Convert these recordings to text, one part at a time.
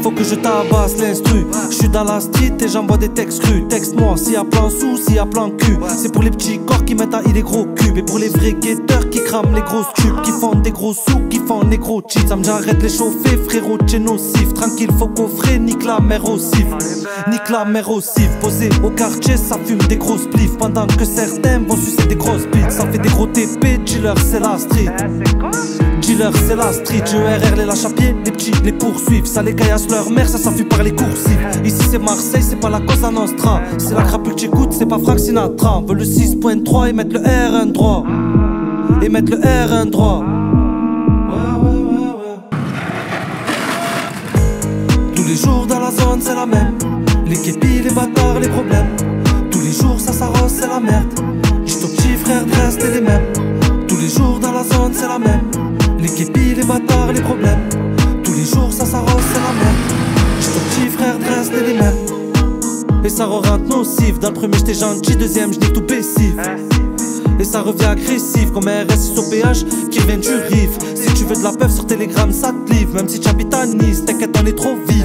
faut que je tabasse l'instru. Je suis dans la street et j'envoie des textes crus. Texte-moi s'il y a plein sous, s'il y a plein cul. C'est pour les petits corps qui mettent à i les gros cubes. Et pour les vrais guetteurs qui crament les grosses cubes. Qui font des gros sous, qui font des gros cheats. Ça me j'arrête les chauffer, frérot, t'es nocif. Tranquille, faut coffrer, nique la mer au cif. Nique la mer au. Posé au quartier, ça fume des grosses plifs. Pendant que certains vont sucer des grosses bites. Ça fait des gros TP, dealer, c'est la street. Dealer, c'est la street, ERR les lâche à pied, les petits les poursuivent. Ça les caillasse leur mère, ça s'enfuit par les coursives. Ici c'est Marseille, c'est pas la Cosa Nostra. C'est la crapule que j'écoute, c'est pas Frank Sinatra. Veut le 6.3 et mettre le R1 droit. Et mettre le R1 droit. Tous les jours dans la zone, c'est la même. Les képis, les bâtards, les problèmes. Tous les jours, ça s'arrose, c'est la merde. Dis ton petit frère, reste les mêmes. Tous les jours dans la zone, c'est la même. Les képis, les bâtards, les problèmes. Et ça re-rentre nocif. Dans le premier, j'étais gentil. Deuxième, j'étais tout baissif. Et ça revient agressif comme RS au péage qui vient du riff. Si tu veux de la peuf sur Telegram, ça te livre. Même si tu habites à Nice, t'inquiète, on est trop vif.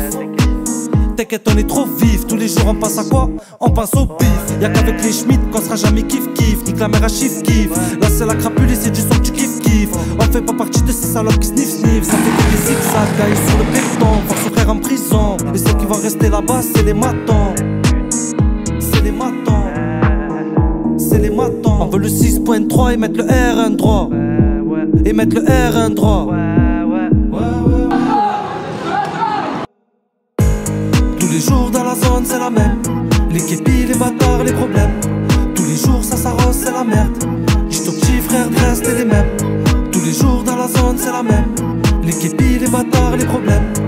T'inquiète, on est trop vif. Tous les jours, on pense à quoi? On pense au bif. Y'a qu'avec les Schmitt qu'on sera jamais kiff kiff. Nique la mère à chiffre kiff. Là, c'est la crapule et c'est du son que tu kiff kiff. On fait pas partie de ces salopes qui sniff sniff. Ça fait des zigzags, gaillent sur le béton. Son frère en prison. Et ceux qui vont rester là-bas, c'est les matons. C'est les matons. On veut le 6.3 et mettre le R1 droit. Et mettre le R1 droit. Tous les jours dans la zone, c'est la même. Les képis, les bâtards, les problèmes. Tous les jours, ça s'arrose, c'est la merde. Dis ton petit frère, reste les mêmes. Tous les jours dans la zone, c'est la même. Les képis, les bâtards, les problèmes.